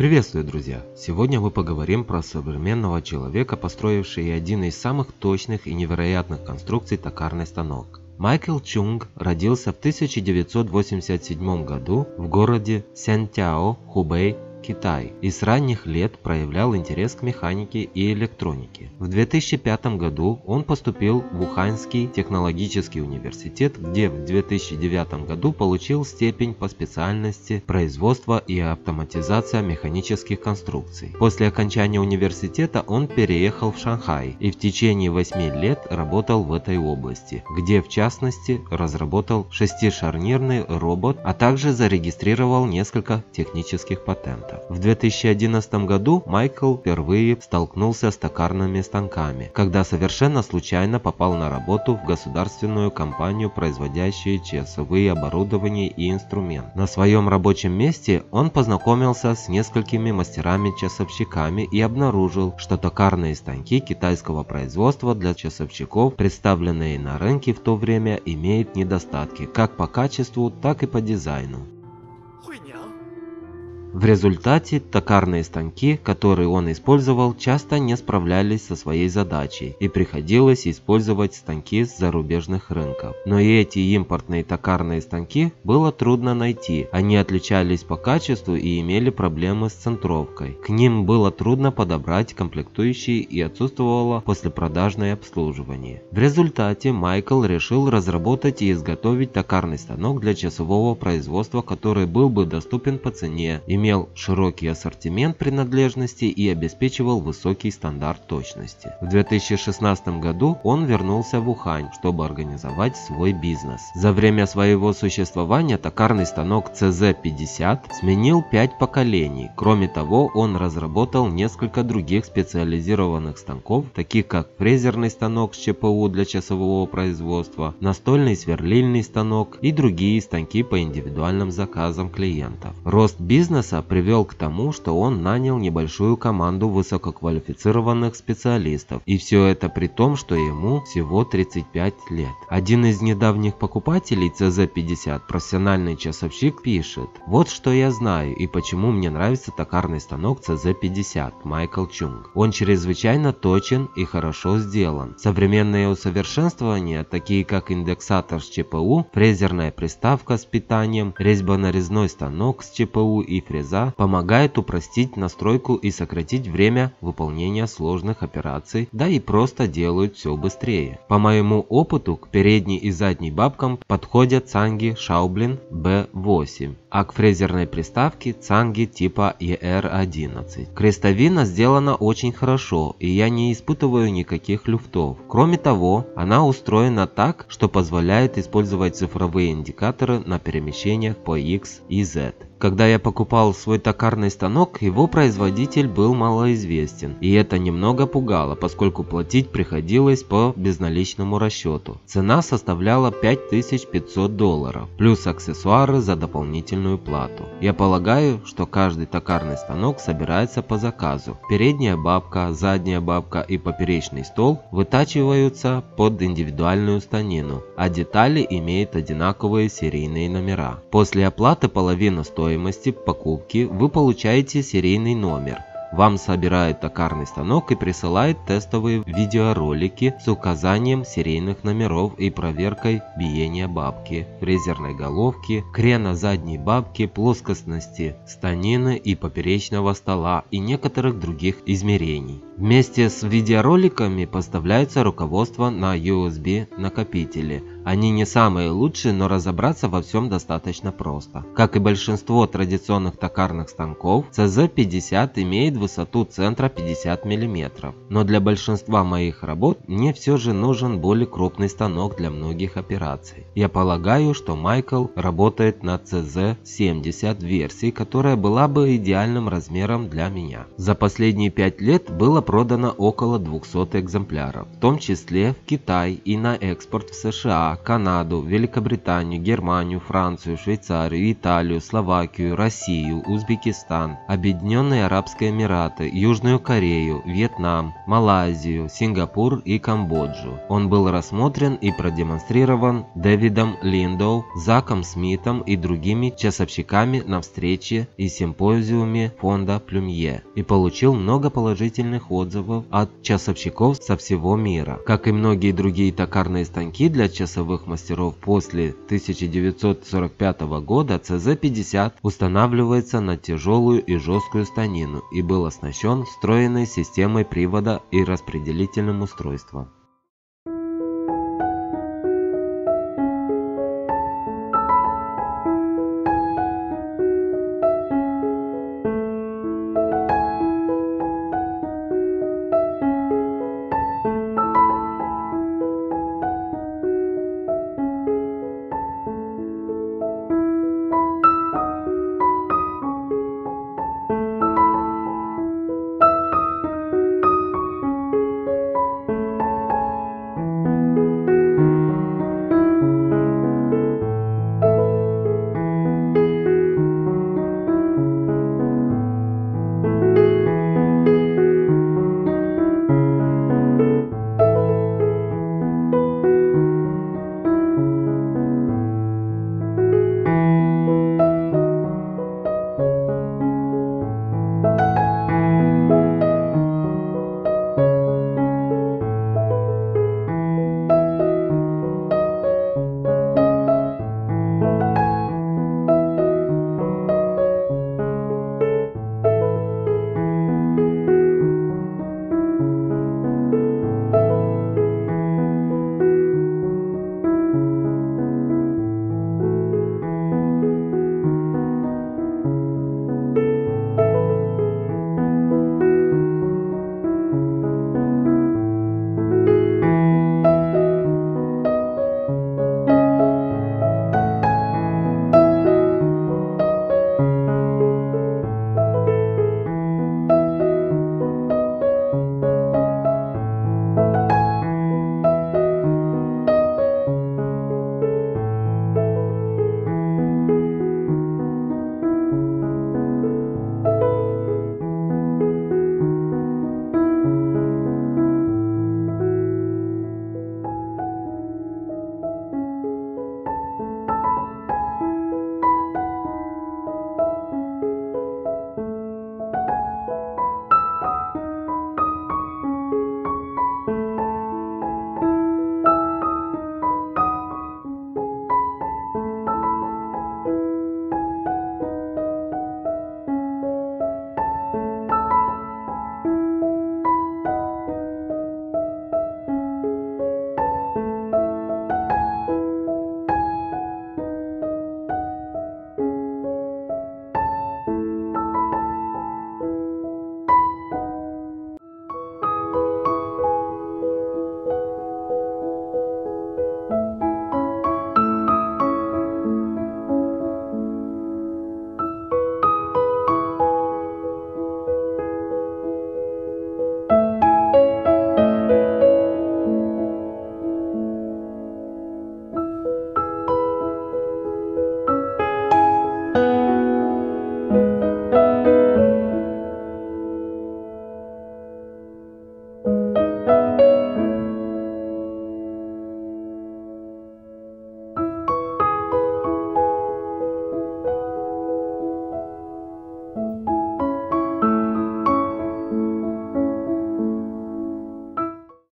Приветствую, друзья! Сегодня мы поговорим про современного человека, построивший один из самых точных и невероятных конструкций токарный станок. Майкл Чунг родился в 1987 году в городе Сянтяо, Хубэй, Китай и с ранних лет проявлял интерес к механике и электронике. В 2005 году он поступил в Уханьский технологический университет, где в 2009 году получил степень по специальности производства и автоматизация механических конструкций. После окончания университета он переехал в Шанхай и в течение 8 лет работал в этой области, где в частности разработал шестишарнирный робот, а также зарегистрировал несколько технических патентов клиентов. В 2011 году Майкл впервые столкнулся с токарными станками, когда совершенно случайно попал на работу в государственную компанию, производящую часовые оборудования и инструмент. На своем рабочем месте он познакомился с несколькими мастерами-часовщиками и обнаружил, что токарные станки китайского производства для часовщиков, представленные на рынке в то время, имеют недостатки как по качеству, так и по дизайну. В результате токарные станки, которые он использовал, часто не справлялись со своей задачей и приходилось использовать станки с зарубежных рынков. Но и эти импортные токарные станки было трудно найти, они отличались по качеству и имели проблемы с центровкой. К ним было трудно подобрать комплектующие и отсутствовало послепродажное обслуживание. В результате Майкл решил разработать и изготовить токарный станок для часового производства, который был бы доступен по цене и имел широкий ассортимент принадлежностей и обеспечивал высокий стандарт точности. В 2016 году он вернулся в Ухань, чтобы организовать свой бизнес. За время своего существования токарный станок CZ50 сменил 5 поколений. Кроме того, он разработал несколько других специализированных станков, таких как фрезерный станок с ЧПУ для часового производства, настольный сверлильный станок и другие станки по индивидуальным заказам клиентов. Рост бизнеса бизнеса привел к тому, что он нанял небольшую команду высококвалифицированных специалистов. И все это при том, что ему всего 35 лет. Один из недавних покупателей CZ50, профессиональный часовщик, пишет «Вот что я знаю и почему мне нравится токарный станок CZ50 Майкл Чунг. Он чрезвычайно точен и хорошо сделан. Современные усовершенствования, такие как индексатор с ЧПУ, фрезерная приставка с питанием, резьбонарезной станок с ЧПУ и фрезер фреза помогает упростить настройку и сократить время выполнения сложных операций, да и просто делают все быстрее. По моему опыту к передней и задней бабкам подходят цанги Шаублин B8, а к фрезерной приставке цанги типа ER11. Крестовина сделана очень хорошо и я не испытываю никаких люфтов. Кроме того, она устроена так, что позволяет использовать цифровые индикаторы на перемещениях по X и Z. Когда я покупал свой токарный станок, его производитель был малоизвестен, и это немного пугало, поскольку платить приходилось по безналичному расчету. Цена составляла 5500 долларов, плюс аксессуары за дополнительную плату. Я полагаю, что каждый токарный станок собирается по заказу. Передняя бабка, задняя бабка и поперечный стол вытачиваются под индивидуальную станину, а детали имеют одинаковые серийные номера. После оплаты половина стоимости стоимости покупки вы получаете серийный номер. Вам собирает токарный станок и присылает тестовые видеоролики с указанием серийных номеров и проверкой биения бабки, фрезерной головки, крена задней бабки, плоскостности станины и поперечного стола и некоторых других измерений. Вместе с видеороликами поставляется руководство на USB накопители – они не самые лучшие, но разобраться во всем достаточно просто. Как и большинство традиционных токарных станков, CZ50 имеет высоту центра 50 мм. Но для большинства моих работ мне все же нужен более крупный станок для многих операций. Я полагаю, что Майкл работает на CZ70 версии, которая была бы идеальным размером для меня. За последние 5 лет было продано около 200 экземпляров, в том числе в Китай и на экспорт в США, Канаду, Великобританию, Германию, Францию, Швейцарию, Италию, Словакию, Россию, Узбекистан, Объединенные Арабские Эмираты, Южную Корею, Вьетнам, Малайзию, Сингапур и Камбоджу. Он был рассмотрен и продемонстрирован Дэвидом Линдоу, Заком Смитом и другими часовщиками на встрече и симпозиуме фонда Плюмье и получил много положительных отзывов от часовщиков со всего мира. Как и многие другие токарные станки для часовых мастеров после 1945 года, CZ-50 устанавливается на тяжелую и жесткую станину и был оснащен встроенной системой привода и распределительным устройством.